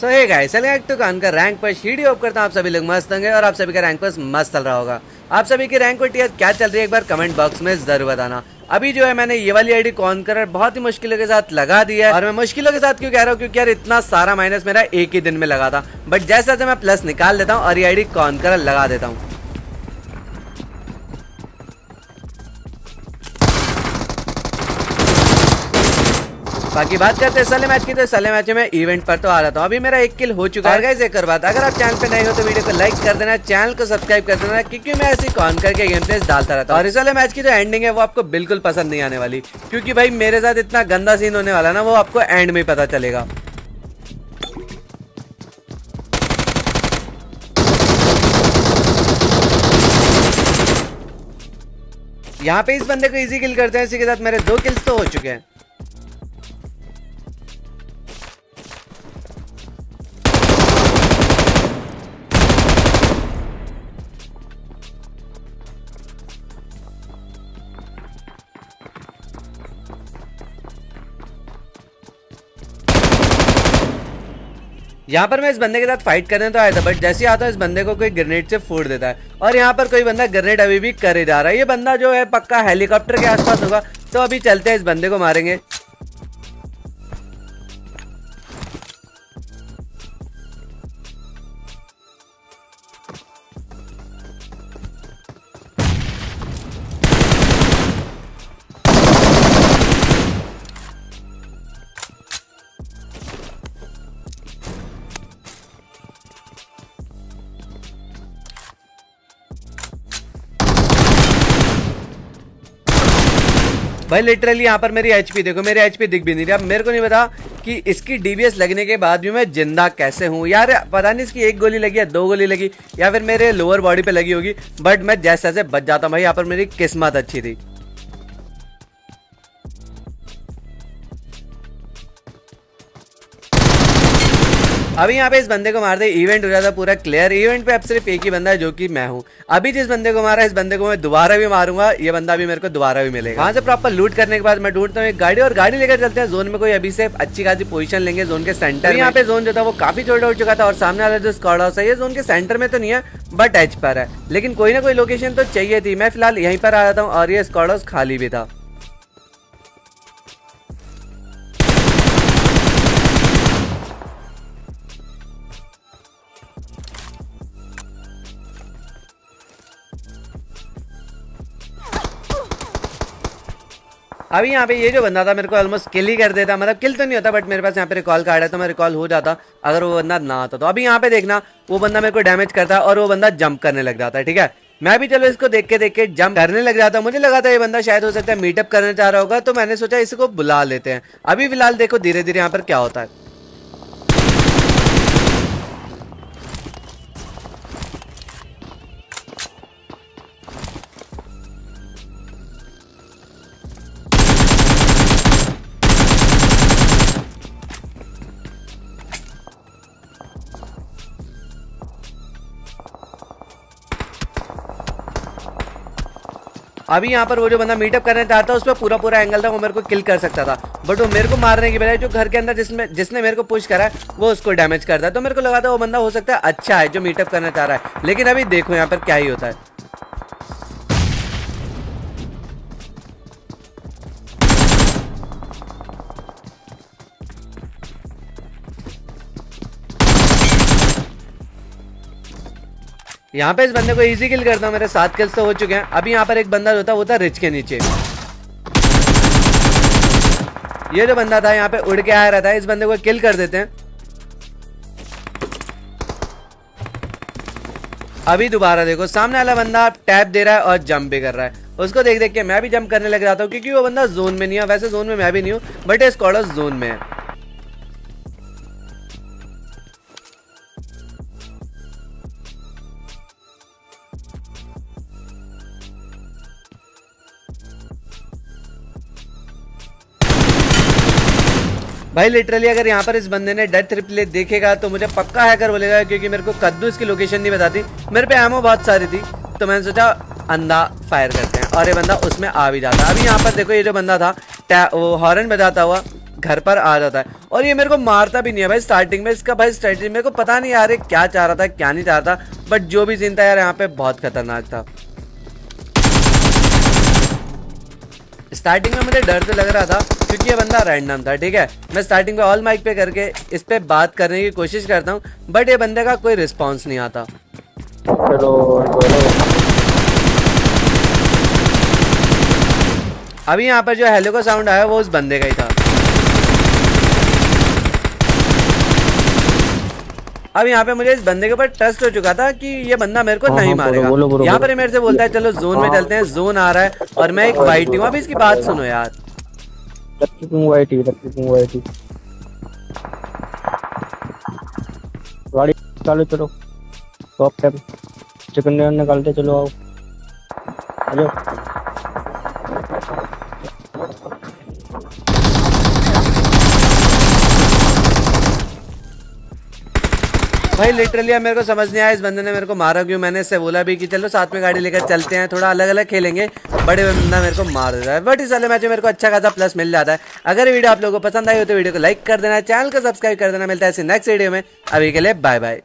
सो hey guys चलिए to कान का rank पर शीडी ऑफ़ करता हूँ। आप सभी लोग मस्त होंगे और आप सभी का रैंक पर मस्त चल रहा होगा। आप सभी की रैंक पर टीयर क्या चल रही है? एक बार कमेंट बॉक्स में ज़रूर बताना। अभी जो है मैंने ये वाली आईडी कॉन कर बहुत ही मुश्किलों के साथ लगा दी है। और मैं मुश्किलों के साथ क्यों कह रहा हूँ? क्योंकि यार इतना सारा माइनस मेरा एक ही दिन में लगा था। बट जैसे जैसे मैं प्लस निकाल देता हूँ और ये आई डी कॉन कर लगा देता हूँ। बाकी बात करते हैं सले मैच की तो सले मैच में इवेंट पर तो आ रहा था। अभी मेरा एक किल हो चुका है एक और बात। अगर आप चैनल पे नए हो तो वीडियो को लाइक कर देना चैनल को सब्सक्राइब कर देना, क्योंकि मैं ऐसी कॉन करके गेम प्लेस डालता रहता हूँ। और इस वाले मैच की जो एंडिंग है, वो आपको बिल्कुल पसंद नहीं आने वाली। क्योंकि भाई, मेरे साथ इतना गंदा सीन होने वाला ना, वो आपको एंड में पता चलेगा। यहाँ पे इस बंदे को इजी किल करते हैं, इसी के साथ मेरे दो किल्स तो हो चुके हैं। यहाँ पर मैं इस बंदे के साथ फाइट करने तो आया था बट जैसे आता है, इस बंदे को कोई ग्रेनेड से फोड़ देता है। और यहाँ पर कोई बंदा ग्रेनेड अभी भी करे जा रहा है। ये बंदा जो है पक्का हेलीकॉप्टर के आसपास होगा तो अभी चलते हैं इस बंदे को मारेंगे। भाई लिटरली यहाँ पर मेरी एचपी देखो, मेरी एचपी दिख भी नहीं रही। अब मेरे को नहीं पता कि इसकी डीबीएस लगने के बाद भी मैं ज़िंदा कैसे हूँ। यार, पता नहीं इसकी एक गोली लगी या दो गोली लगी या फिर मेरे लोअर बॉडी पे लगी होगी बट मैं जैसे जैसे बच जाता हूँ भाई। यहाँ पर मेरी किस्मत अच्छी थी। अभी यहाँ पे इस बंदे को मार दे इवेंट हो जाता पूरा क्लियर इवेंट पे अब सिर्फ़ एक ही बंदा है जो कि मैं हूँ। अभी जिस बंदे को मारा इस बंदे को मैं दोबारा भी मारूँगा ये बंदा भी मेरे को दोबारा भी मिलेगा। वहाँ से प्रॉपर लूट करने के बाद मैं ढूंढता हूँ एक गाड़ी और गाड़ी लेकर चलते हैं। जोन में कोई अभी से अच्छी खासी पोजिशन लेंगे जोन के सेंटर यहाँ पे जोन जो था वो काफ़ी छोटा हो चुका था और सामने वाला जो स्कॉड हाउस है ये जोन के सेंटर में तो नहीं है बट एच पर है। लेकिन कोई ना कोई लोकेशन तो चाहिए थी। मैं फ़िलहाल यहीं पर आ जाता हूँ और ये स्कॉड हाउस खाली भी था। अभी यहाँ पे ये जो बंदा था, मेरे को ऑलमोस्ट किल ही कर देता। मतलब किल तो नहीं होता बट मेरे पास यहाँ पे रिकॉल कार्ड है तो मैं रिकॉल हो जाता, अगर वो बंदा ना आता। तो अभी यहाँ पे देखना, वो बंदा मेरे को डैमेज करता और वो बंदा जंप करने लग जाता है ठीक है? मैं भी चलो इसको देख के देख के जंप करने लग जाता। मुझे लगा था ये बंदा शायद हो सकता है मीटअप करना चाह रहा होगा तो मैंने सोचा इसको बुला लेते हैं। अभी फ़िलहाल देखो धीरे धीरे यहाँ पर क्या होता है। अभी यहाँ पर वो जो बंदा मीटअप करने चाहता उस पर पूरा पूरा एंगल था, वो मेरे को किल कर सकता था। बट वो मेरे को मारने की बजाय जो घर के अंदर जिसमें जिसने मेरे को पुश करा है वो उसको डैमेज करता है। तो मेरे को लगा था वो बंदा हो सकता है अच्छा है, जो मीटअप करना चाह रहा है। लेकिन अभी देखो यहाँ पर क्या ही होता है। यहाँ पे इस बंदे को इजी किल करता हूँ, मेरे सात किल्स तो हो चुके हैं। अभी यहाँ पर एक बंदा जो था, वो था रिच के नीचे। ये जो बंदा था, यहाँ पे उड़ के आया रहता है, इस बंदे को किल कर देते हैं। अभी दोबारा देखो, सामने वाला बंदा टैप दे रहा है और जंप भी कर रहा है। उसको देख देख के मैं भी जंप करने लग जाता हूँ, क्योंकि वो बंदा जोन में नहीं है, वैसे जोन में मैं भी नहीं हूँ बट स्कॉडर्स जोन में है। भाई लिटरली अगर यहाँ पर इस बंदे ने डेथ रिप्ले देखेगा तो मुझे पक्का हैकर बोलेगा, क्योंकि मेरे को कद्दू इसकी लोकेशन नहीं बताती। मेरे पे एमओ बहुत सारी थी तो मैंने सोचा अंधा फायर करते हैं। और ये बंदा उसमें आ भी जाता है। अभी यहाँ पर देखो, ये जो बंदा था वो हॉर्न बजाता हुआ घर पर आ जाता है। और ये मेरे को मारता भी नहीं है भाई स्टार्टिंग में इसका भाई स्ट्रेटेजी मेरे को पता नहीं आ यार क्या चाह रहा था, क्या नहीं चाह रहा था बट जो भी सीन यार यहाँ पे बहुत खतरनाक था। स्टार्टिंग में मुझे डर तो लग रहा था क्योंकि ये बंदा रैंडम था ठीक है? मैं स्टार्टिंग में ऑल माइक पे करके इस पे बात करने की कोशिश करता हूँ बट ये बंदे का कोई रिस्पॉन्स नहीं आता। हेलो अभी यहाँ पर जो हेलो का साउंड आया वो उस बंदे का ही था। अब यहाँ पे मुझे इस बंदे के ऊपर ट्रस्ट हो चुका था कि ये बंदा मेरे को हाँ, नहीं हाँ, मारेगा। यहाँ पर मेरे से बोलता है चलो जोन में चलते हैं जोन आ रहा है और मैं एक वाइट हूँ। अभी इसकी बात सुनो यार। ही ही गाड़ी निकालो चलो। टॉप टेप चिकन डिनर निकालते चलो आओ। भाई लिटरली मेरे को समझ नहीं आया इस बंदे ने मेरे को मारा क्यों? मैंने इससे बोला भी कि चलो साथ में गाड़ी लेकर चलते हैं, थोड़ा अलग अलग खेलेंगे। बड़े बंदा मेरे को मार देता है। बट इस वाले मैच में मेरे को अच्छा खासा प्लस मिल जाता है। अगर वीडियो आप लोगों को पसंद आई हो तो वीडियो को लाइक कर देना चैनल को सब्सक्राइब कर देना। मिलता है ऐसे नेक्स्ट वीडियो में। अभी के लिए बाय बाय